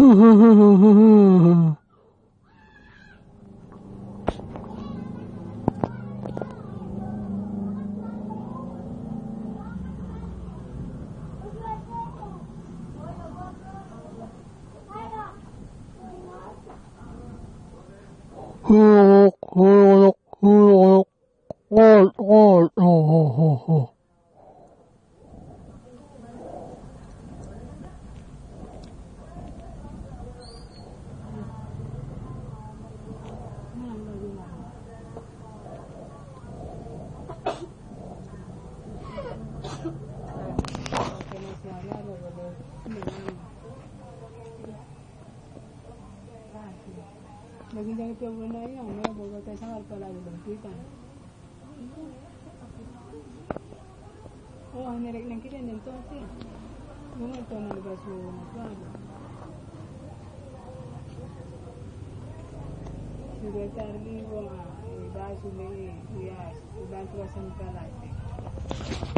ふふふふふふ。Oh, oh, oh, oh, oh, oh, oh, oh, oh. Nirek nang kita nito ate. Mga ito na labas mo na pa. Secretary ko nga, iba sila iya, iba tuwasan pala ate.